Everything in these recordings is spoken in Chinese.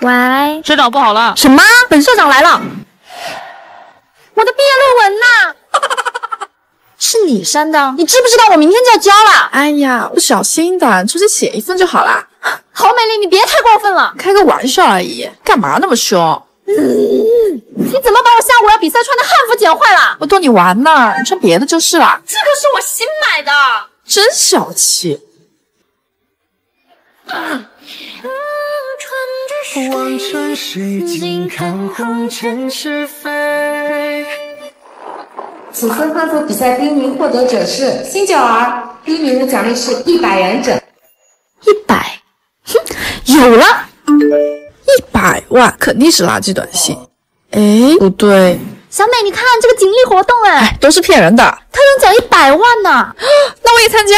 喂，社长不好了！什么？本社长来了！我的毕业论文呢？是你删的？你知不知道我明天就要交了？哎呀，不小心的，出去写一份就好了。郝美丽，你别太过分了！开个玩笑而已，干嘛那么凶？你怎么把我下午要比赛穿的汉服剪坏了？我逗你玩呢，你穿别的就是了。这个是我新买的，真小气。望穿水镜看红尘是非。此次汉服比赛第一名获得者是新九儿，第一名的奖励是一百元整。一百，哼，有了，一百万肯定是垃圾短信。哎，不对，小美，你看这个锦鲤活动，哎，哎，都是骗人的。他能奖一百万呢，那我也参加。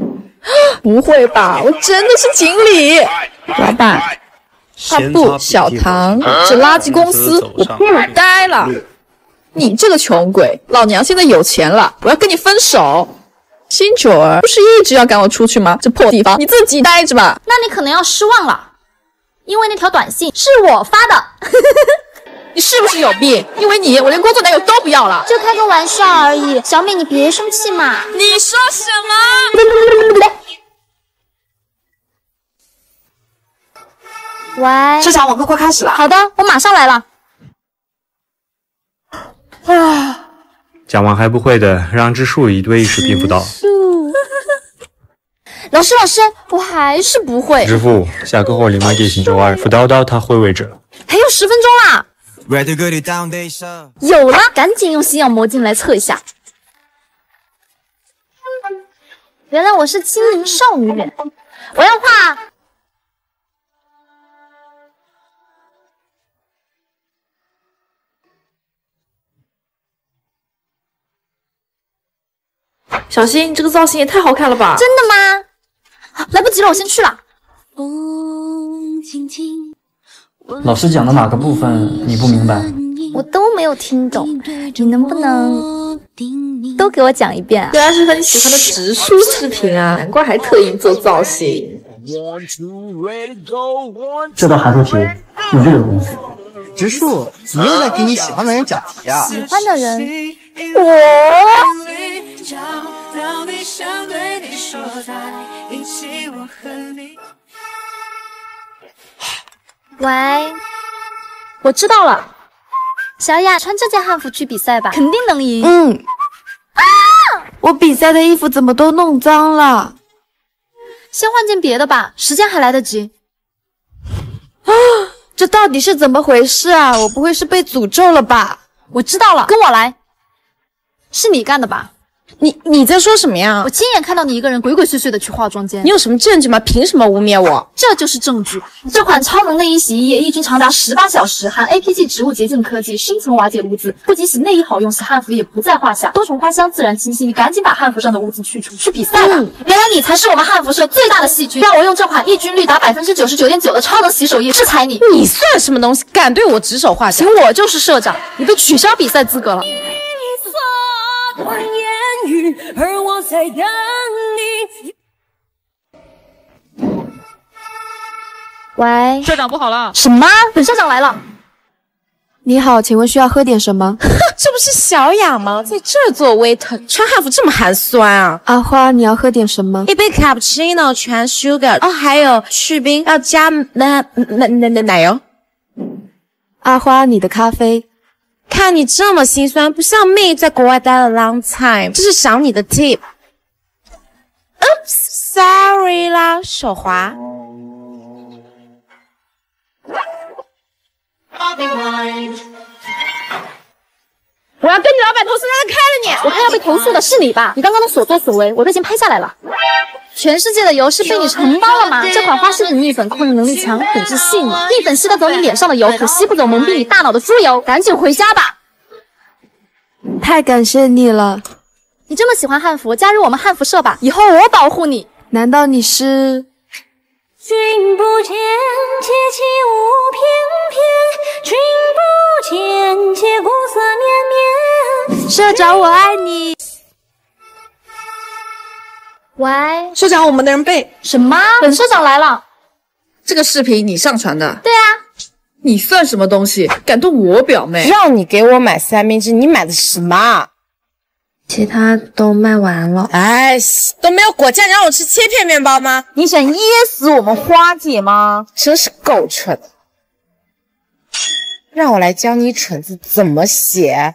不会吧，我真的是锦鲤，老板。啊不，小唐，这垃圾公司我不待了。你这个穷鬼，老娘现在有钱了，我要跟你分手。新九儿不是一直要赶我出去吗？这破地方，你自己待着吧。那你可能要失望了，因为那条短信是我发的。你是不是有病？因为你，我连工作男友都不要了。就开个玩笑而已，小美你别生气嘛。你说什么？喂，市场网课快开始了。好的，我马上来了。啊，讲完还不会的，让只树一对一时拼不到。老师，老师，我还是不会。支付，下课后立马给新周二辅导到他会为止。还有十分钟啦。有了，赶紧用心氧魔镜来测一下。原来我是精灵少女脸，我要画。小新，你这个造型也太好看了吧！真的吗？来不及了，我先去了。老师讲的哪个部分你不明白？我都没有听懂，你能不能都给我讲一遍啊？原来是和你喜欢的植树视频啊，难怪还特意做造型。这道函数题用这个公式。植树，你又在给你喜欢的人讲题啊？喜欢的人，我。喂，我知道了，小雅穿这件汉服去比赛吧，肯定能赢。嗯。啊！我比赛的衣服怎么都弄脏了？先换件别的吧，时间还来得及。啊！这到底是怎么回事啊？我不会是被诅咒了吧？我知道了，跟我来。是你干的吧？你你在说什么呀？我亲眼看到你一个人鬼鬼祟祟的去化妆间，你有什么证据吗？凭什么污蔑我？这就是证据。这款超能内衣洗衣液，抑菌长达十八小时，含 APG 植物洁净科技，深层瓦解污渍，不仅洗内衣好用，洗汉服也不在话下。多重花香，自然清新，你赶紧把汉服上的污渍去除，去比赛吧。原来你才是我们汉服社最大的细菌，让我用这款抑菌率达百分之九十九点九的超能洗手液制裁你。你算什么东西？敢对我指手画脚？行我就是社长，你被取消比赛资格了。而我在等你。喂，社长不好了！什么？本社长来了。你好，请问需要喝点什么？这不是小雅吗？在这做 waiter，穿汉服这么寒酸啊！阿花，你要喝点什么？一杯 cappuccino 全 sugar，哦，还有去冰，要加奶奶奶奶奶油。阿花，你的咖啡。看你这么心酸，不像妹在国外待了 long time，这是赏你的 tip。Oops，sorry 啦，手滑。我要跟你老板投诉，让他开了你！我看要被投诉的是你吧？你刚刚的所作所为，我都已经拍下来了。全世界的油是被你承包了吗？这款花式蜜粉控油能力强，品质细腻，蜜粉吸得走你脸上的油，可吸不走蒙蔽你大脑的猪油。赶紧回家吧！太感谢你了。你这么喜欢汉服，加入我们汉服社吧，以后我保护你。难道你是？社长，我爱你。喂，社长，我们的人被什么？本社长来了。这个视频你上传的？对啊。你算什么东西，敢动我表妹？让你给我买三明治，你买的什么？其他都卖完了。哎，都没有果酱，你让我吃切片面包吗？你想噎死我们花姐吗？真是够蠢！让我来教你蠢字怎么写。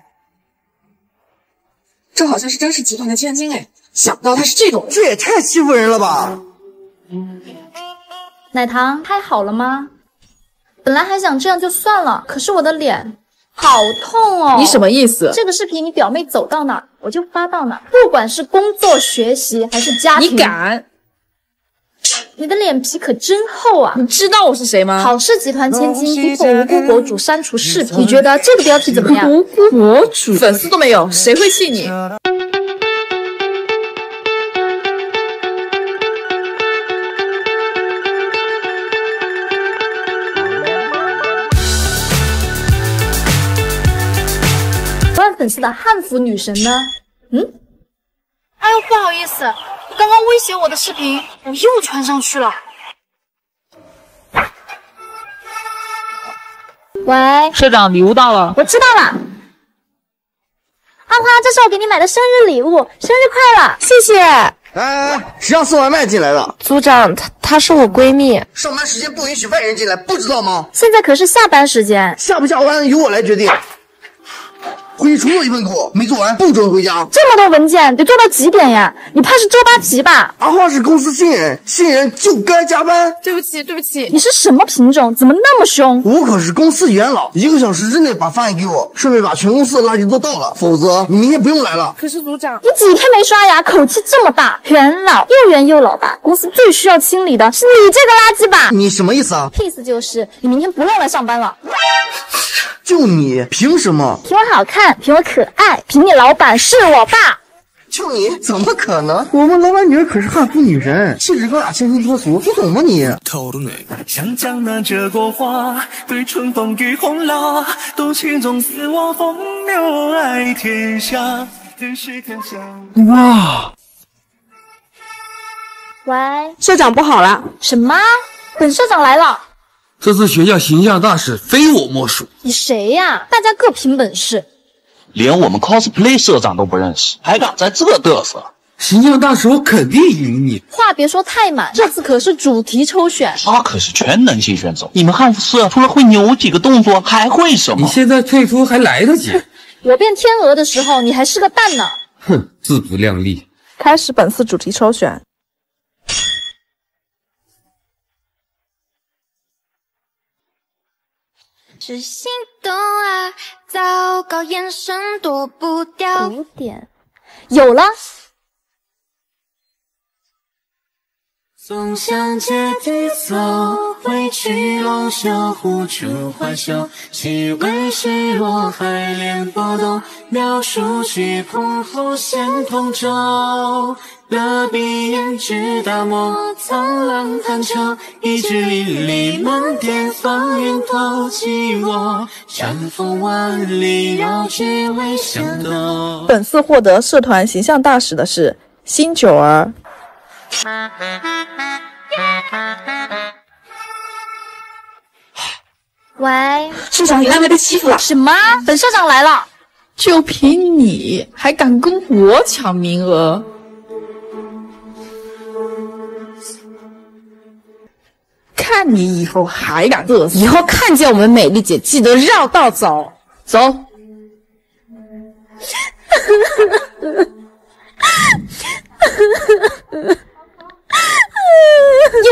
这好像是张氏集团的千金哎，想不到他是这种，这也太欺负人了吧！奶糖拍好了吗？本来还想这样就算了，可是我的脸好痛哦！你什么意思？这个视频你表妹走到哪，我就发到哪，不管是工作、学习还是家庭。你敢？你的脸皮可真厚啊！你知道我是谁吗？好事集团千金逼迫无辜博主删除视频，你觉得这个标题怎么样？无辜博主粉丝都没有，谁会信你？万粉丝的汉服女神呢？嗯？哎呦，不好意思，刚刚威胁我的视频我又传上去了。喂，社长，礼物到了。我知道了。阿花，这是我给你买的生日礼物，生日快乐！谢谢。哎哎，谁让送外卖进来的？组长，她她是我闺蜜。上班时间不允许外人进来，不知道吗？现在可是下班时间，下不下班由我来决定。回去重做一份给我，没做完不准回家。这么多文件得做到几点呀？你怕是周扒皮吧？阿花是公司新人，新人就该加班。对不起，对不起。你是什么品种？怎么那么凶？我可是公司元老，一个小时之内把饭给我，顺便把全公司的垃圾都倒了，否则你明天不用来了。可是组长，你几天没刷牙，口气这么大，元老又元又老吧？公司最需要清理的是你这个垃圾吧？你什么意思啊？意思就是你明天不用来上班了。就你凭什么？凭我好看，凭我可爱，凭你老板是我爸。就你怎么可能？我们老板女儿可是汉服女神，气质高雅，清新脱俗，你懂吗你？像江南这国花，对春风与红蜡，多情总似我风流爱天下。人世看相。哇！喂，社长不好了！什么？本社长来了。这次学校形象大使非我莫属。你谁呀？大家各凭本事。连我们 cosplay 社长都不认识，还敢在这嘚瑟？形象大使，我肯定赢你。话别说太满，这次可是主题抽选，他可是全能型选手。你们汉服社除了会扭几个动作，还会什么？你现在退出还来得及。我变天鹅的时候，你还是个蛋呢。哼，自不量力。开始本次主题抽选。是心动啊！糟糕，眼神躲不掉。五点，有了。总向阶梯走，回去楼下呼出怀袖，气味失落，海莲波动，描述去碰后现同舟。勒笔胭脂大漠，苍浪寒潮，一支淋漓满点，放云透起我，山风万里，绕指未相斗。本次获得社团形象大使的是辛九儿。喂，社长，你外卖被欺负了。什么？本社长来了。就凭你还敢跟我抢名额？看你以后还敢嘚瑟！以后看见我们美丽姐，记得绕道走。走。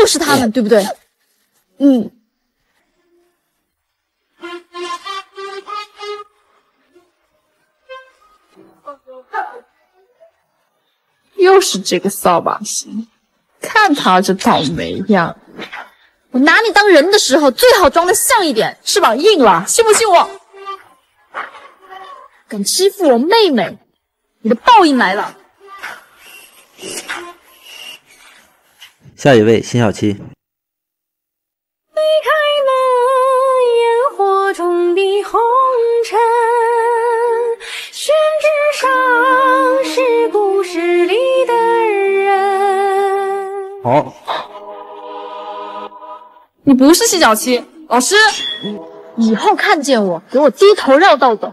又是他们，对不对？嗯。又是这个扫把星，看他这倒霉样！我拿你当人的时候，最好装的像一点。翅膀硬了，信不信我？敢欺负我妹妹，你的报应来了。下一位，辛晓琪。离开好。你不是细脚七，老师，以后看见我给我低头绕道走。